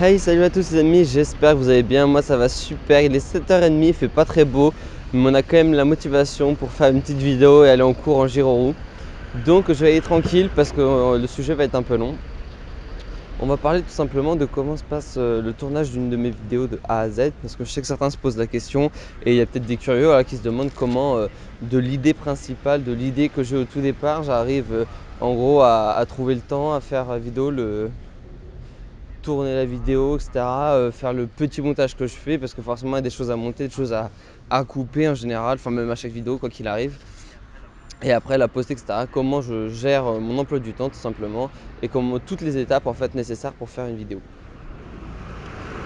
Hey, salut à tous les amis, j'espère que vous allez bien. Moi ça va super. Il est 7h30, il fait pas très beau, mais on a quand même la motivation pour faire une petite vidéo et aller en cours en giro Donc je vais aller tranquille parce que euh, le sujet va être un peu long. On va parler tout simplement de comment se passe euh, le tournage d'une de mes vidéos de A à Z parce que je sais que certains se posent la question et il y a peut-être des curieux qui se demandent comment euh, de l'idée principale, de l'idée que j'ai au tout départ, j'arrive en gros à, trouver le temps à faire vidéo, le, tourner la vidéo, etc. Euh, faire le petit montage que je fais parce que forcément il y a des choses à monter, des choses à, couper en général, enfin même à chaque vidéo quoi qu'il arrive. Et après la poster, etc. Comment je gère euh, mon emploi du temps tout simplement et comment toutes les étapes en fait nécessaires pour faire une vidéo.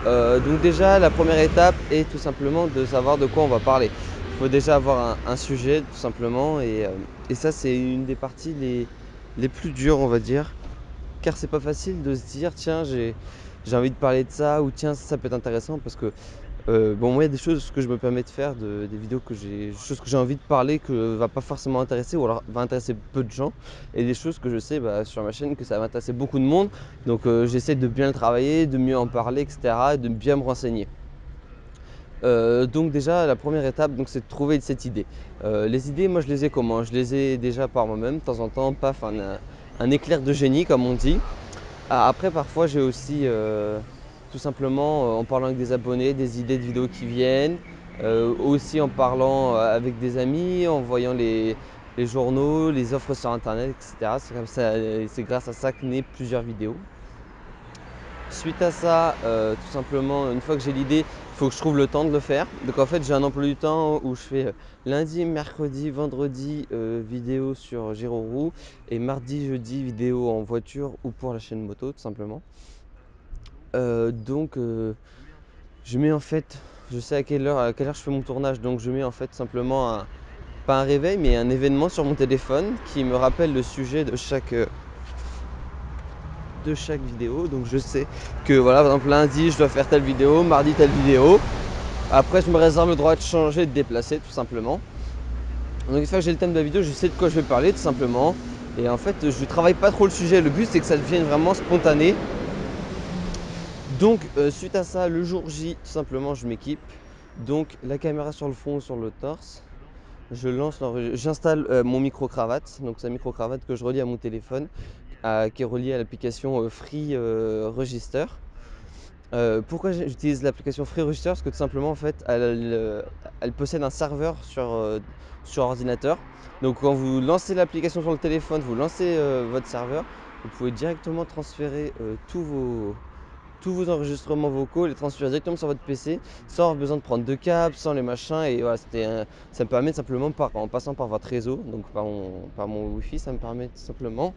Euh, donc déjà la première étape est tout simplement de savoir de quoi on va parler. Il faut déjà avoir un, sujet tout simplement et, ça c'est une des parties les, les plus dures on va dire car c'est pas facile de se dire tiens j'ai envie de parler de ça ou tiens ça peut être intéressant parce que euh, bon moi il y a des choses que je me permets de faire, des vidéos que j'ai, choses que j'ai envie de parler que va pas forcément intéresser ou alors va intéresser peu de gens et des choses que je sais bah, sur ma chaîne que ça va intéresser beaucoup de monde donc euh, j'essaie de bien le travailler, de mieux en parler etc et de bien me renseigner. Euh, donc déjà la première étape donc c'est de trouver cette idée. les idées moi je les ai comment? Je les ai déjà par moi-même de temps en temps, paf un, un éclair de génie comme on dit. Ah, après parfois j'ai aussi euh, tout simplement euh, en parlant avec des abonnés, des idées de vidéos qui viennent, euh, aussi en parlant avec des amis, en voyant les, journaux, les offres sur internet, etc. C'est grâce à ça que naît plusieurs vidéos. Suite à ça, tout simplement, une fois que j'ai l'idée, il faut que je trouve le temps de le faire. Donc en fait, j'ai un emploi du temps où je fais euh, lundi, mercredi, vendredi euh, vidéo sur Giroroux et mardi, jeudi vidéo en voiture ou pour la chaîne moto tout simplement. Euh, donc je mets en fait, je sais à quelle heure à quelle heure je fais mon tournage, donc je mets en fait simplement un pas un réveil mais un événement sur mon téléphone qui me rappelle le sujet de chaque de chaque vidéo. Donc je sais que voilà, par exemple lundi je dois faire telle vidéo, mardi telle vidéo. Après je me réserve le droit de changer, de déplacer tout simplement. Donc une fois que j'ai le thème de la vidéo, je sais de quoi je vais parler tout simplement. Et en fait je travaille pas trop le sujet. Le but c'est que ça devienne vraiment spontané. Donc euh, suite à ça, le jour J, tout simplement je m'équipe. Donc la caméra sur le fond, sur le torse. Je lance, j'installe euh, mon micro cravate, donc c'est un micro cravate que je relie à mon téléphone qui est relié à l'application euh, Free euh, Register. Euh, pourquoi j'utilise l'application Free Register? Parce que tout simplement, en fait, elle, possède un serveur sur, sur ordinateur. Donc, quand vous lancez l'application sur le téléphone, vous lancez votre serveur, vous pouvez directement transférer tous, vos, tous vos enregistrements vocaux, les transférer directement sur votre PC sans avoir besoin de prendre de câbles, sans les machins. Et voilà, ça me permet simplement, en passant par votre réseau, donc par mon, par mon Wi-Fi, ça me permet tout simplement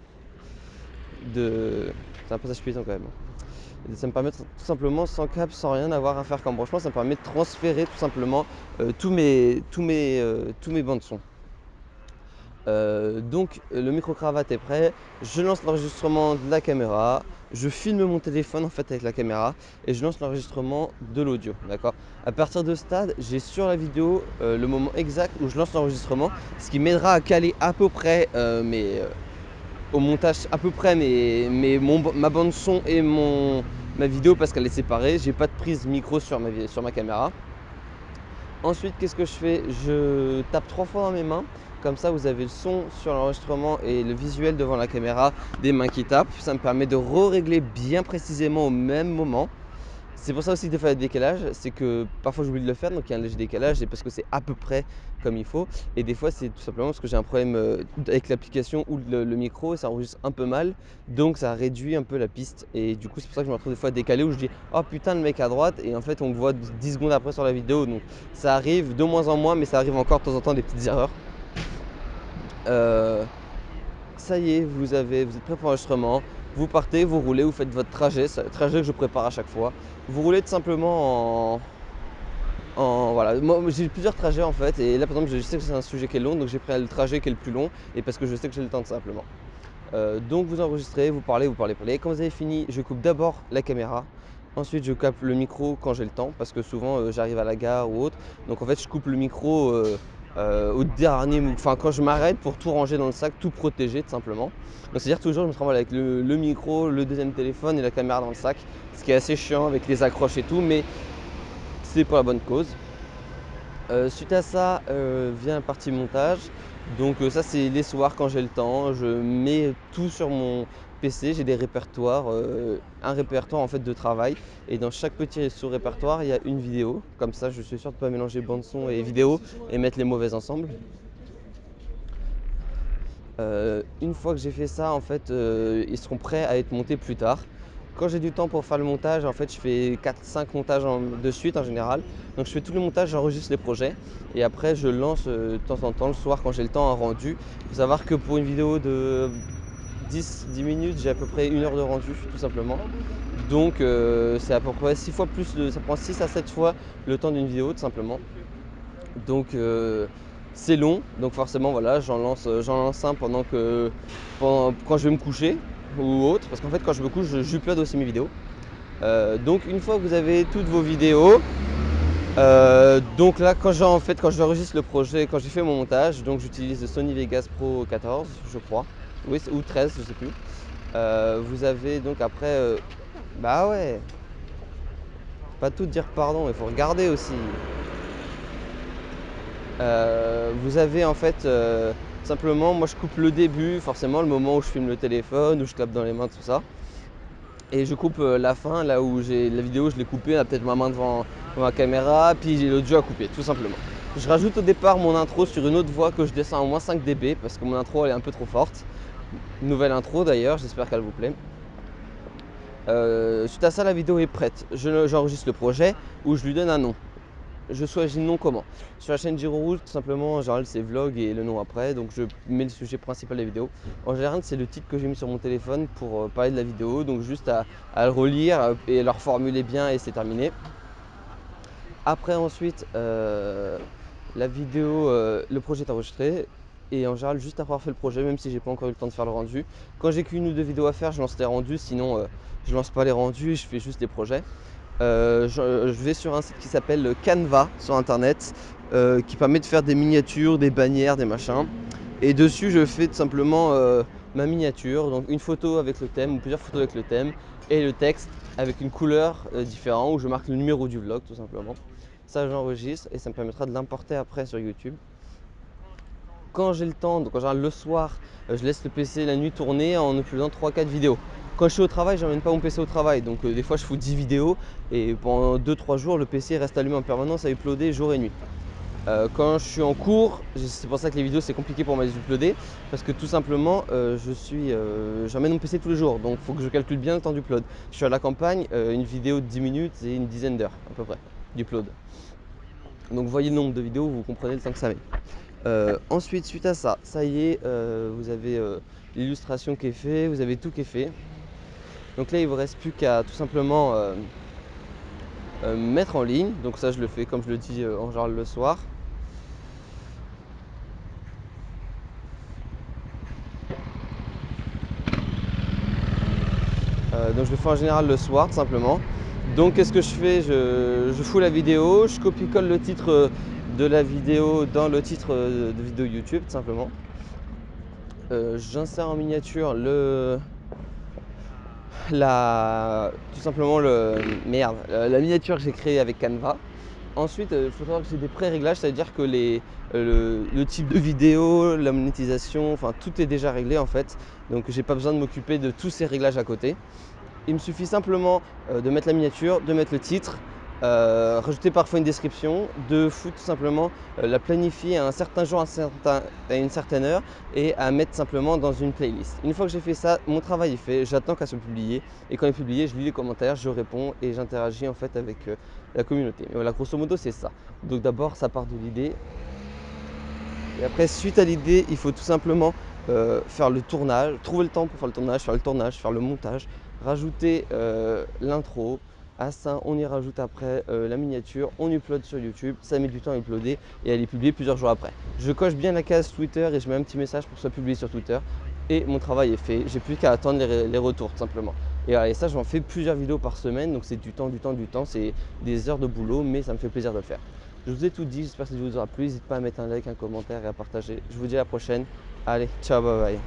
de. C'est un passage piéton quand même. ça me permet tout simplement, sans câble, sans rien avoir à faire comme branchement, ça me permet de transférer tout simplement euh, tous, mes, tous, mes, euh, tous mes bancs de son. Euh, donc le micro-cravate est prêt, je lance l'enregistrement de la caméra, je filme mon téléphone en fait avec la caméra et je lance l'enregistrement de l'audio. D'accord? À partir de ce stade, j'ai sur la vidéo le moment exact où je lance l'enregistrement, ce qui m'aidera à caler à peu près mes, au montage à peu près mais, mais ma bande son et mon, ma vidéo parce qu'elle est séparée. J'ai pas de prise micro sur ma, sur ma caméra. Ensuite, qu'est-ce que je fais? Je tape trois fois dans mes mains. Comme ça, vous avez le son sur l'enregistrement et le visuel devant la caméra des mains qui tapent. Ça me permet de re-régler bien précisément au même moment. C'est pour ça aussi des fois des décalages, c'est que parfois j'oublie de le faire, donc il y a un léger décalage, c'est parce que c'est à peu près comme il faut. Et des fois c'est tout simplement parce que j'ai un problème euh, avec l'application ou le, micro et ça enregistre un peu mal, donc ça réduit un peu la piste. Et du coup c'est pour ça que je me retrouve des fois décalé où je dis oh putain le mec à droite et en fait on le voit 10 secondes après sur la vidéo. Donc ça arrive de moins en moins, mais ça arrive encore de temps en temps des petites erreurs. Euh, ça y est, vous, avez, vous êtes prêt pour l'enregistrement. Vous partez, vous roulez, vous faites votre trajet, c'est trajet que je prépare à chaque fois. Vous roulez tout simplement en, voilà, moi j'ai plusieurs trajets en fait, et là par exemple je sais que c'est un sujet qui est long, donc j'ai pris le trajet qui est le plus long, et parce que je sais que j'ai le temps de simplement. Euh, donc vous enregistrez, vous parlez, vous parlez, parlez. Quand vous avez fini, je coupe d'abord la caméra, ensuite je capte le micro quand j'ai le temps, parce que souvent euh, j'arrive à la gare ou autre, donc en fait je coupe le micro euh, euh, au dernier, enfin quand je m'arrête pour tout ranger dans le sac, tout protéger tout simplement. C'est-à-dire toujours je me travaille avec le, micro, le deuxième téléphone et la caméra dans le sac, ce qui est assez chiant avec les accroches et tout, mais c'est pour la bonne cause. Euh, suite à ça euh, vient la partie montage. Donc ça c'est les soirs quand j'ai le temps, je mets tout sur mon J'ai des répertoires, un répertoire en fait de travail et dans chaque petit sous-répertoire il y a une vidéo. Comme ça je suis sûr de ne pas mélanger bande son et vidéo et mettre les mauvaises ensemble. Euh, une fois que j'ai fait ça en fait euh, ils seront prêts à être montés plus tard. Quand j'ai du temps pour faire le montage, en fait, je fais 4-5 montages de suite en général. Donc je fais tout le montage, j'enregistre les projets et après je lance euh, de temps en temps le soir quand j'ai le temps un rendu. Il faut savoir que pour une vidéo de 10, 10 minutes, j'ai à peu près une heure de rendu tout simplement. Donc euh, c'est à peu près 6 fois plus, ça prend 6 à 7 fois le temps d'une vidéo tout simplement. Donc euh, c'est long, donc forcément voilà, j'en lance, lance un pendant que quand je vais me coucher ou autre, parce qu'en fait quand je me couche, j'upload aussi mes vidéos. Euh, donc une fois que vous avez toutes vos vidéos, donc là quand en fait quand j'enregistre le projet, quand j'ai fait mon montage, donc j'utilise le Sony Vegas Pro 14 je crois oui, ou 13, je sais plus. Euh, vous avez donc après. Euh, bah ouais. Pas tout dire pardon, il faut regarder aussi. Euh, vous avez en fait simplement, moi je coupe le début, forcément le moment où je filme le téléphone, où je tape dans les mains, tout ça. Et je coupe la fin, là où j'ai la vidéo, je l'ai coupée, peut-être ma main devant, ma caméra, puis j'ai l'audio à couper, tout simplement. Je rajoute au départ mon intro sur une autre voix que je descends à moins 5 dB parce que mon intro elle est un peu trop forte. Nouvelle intro d'ailleurs, j'espère qu'elle vous plaît. Euh, suite à ça, la vidéo est prête. J'enregistre le projet où je lui donne un nom. Je choisis le nom comment Sur la chaîne Giro Rouge, tout simplement, en général, c'est vlog et le nom après. Donc, je mets le sujet principal de la vidéo. En général, c'est le titre que j'ai mis sur mon téléphone pour euh, parler de la vidéo. Donc, juste à, le relire et le reformuler bien et c'est terminé. Après, ensuite, euh, la vidéo, le projet est enregistré. Et en général, juste après avoir fait le projet, même si j'ai pas encore eu le temps de faire le rendu, quand j'ai qu'une ou deux vidéos à faire, je lance les rendus. Sinon, euh, je lance pas les rendus, je fais juste des projets. Euh, je, vais sur un site qui s'appelle Canva sur internet, euh, qui permet de faire des miniatures, des bannières, des machins. Et dessus, je fais tout simplement ma miniature, donc une photo avec le thème ou plusieurs photos avec le thème et le texte avec une couleur différente où je marque le numéro du vlog tout simplement. Ça, j'enregistre et ça me permettra de l'importer après sur YouTube quand j'ai le temps, donc le soir, euh, je laisse le PC la nuit tourner en uploadant 3-4 vidéos. Quand je suis au travail, j'emmène pas mon PC au travail, donc euh, des fois je fous 10 vidéos et pendant 2-3 jours le PC reste allumé en permanence à uploader jour et nuit. Euh, quand je suis en cours, c'est pour ça que les vidéos c'est compliqué pour moi de les uploader parce que tout simplement je suis, j'emmène mon PC tous les jours donc il faut que je calcule bien le temps d'upload. Je suis à la campagne, une vidéo de 10 minutes c'est une dizaine d'heures à peu près d'upload. Donc voyez le nombre de vidéos, vous comprenez le temps que ça met. Euh, ensuite, suite à ça, ça y est, euh, vous avez euh, l'illustration qui est faite, vous avez tout qui est fait. Donc là, il ne vous reste plus qu'à tout simplement mettre en ligne. Donc ça, je le fais comme je le dis en général le soir. donc je le fais en général le soir, tout simplement. Donc qu'est-ce que je fais? Je, fous la vidéo, je copie-colle le titre de la vidéo dans le titre de vidéo YouTube, tout simplement. Euh, j'insère en miniature le la tout simplement le merde la, miniature que j'ai créée avec Canva. Ensuite, il euh, faut savoir que j'ai des pré-réglages, c'est-à-dire que euh, le, type de vidéo, la monétisation, enfin tout est déjà réglé en fait. Donc j'ai pas besoin de m'occuper de tous ces réglages à côté. Il me suffit simplement de mettre la miniature, de mettre le titre, euh, rajouter parfois une description, de foutre tout simplement euh, la planifier à un certain jour, à, une certaine heure et à mettre simplement dans une playlist. Une fois que j'ai fait ça, mon travail est fait, j'attends qu'à se publier et quand il est publié, je lis les commentaires, je réponds et j'interagis en fait avec euh, la communauté. Mais voilà, grosso modo, c'est ça. Donc d'abord, ça part de l'idée. Et après, suite à l'idée, il faut tout simplement faire le tournage, trouver le temps pour faire le tournage, faire le tournage, faire le montage, rajouter l'intro, à ça, on y rajoute après euh, la miniature, on upload sur YouTube, ça met du temps à uploader et elle est publiée plusieurs jours après. Je coche bien la case Twitter et je mets un petit message pour que ce soit publié sur Twitter et mon travail est fait. J'ai plus qu'à attendre les, retours tout simplement. Et, ça, j'en fais plusieurs vidéos par semaine, donc c'est du temps, du temps, du temps. C'est des heures de boulot, mais ça me fait plaisir de le faire. Je vous ai tout dit, j'espère que ça vous aura plu. N'hésitez pas à mettre un like, un commentaire et à partager. Je vous dis à la prochaine. Allez, ciao, bye bye.